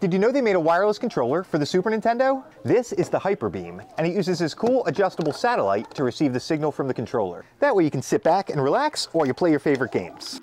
Did you know they made a wireless controller for the Super Nintendo? This is the Hyper Beam, and it uses this cool adjustable satellite to receive the signal from the controller. That way you can sit back and relax while you play your favorite games.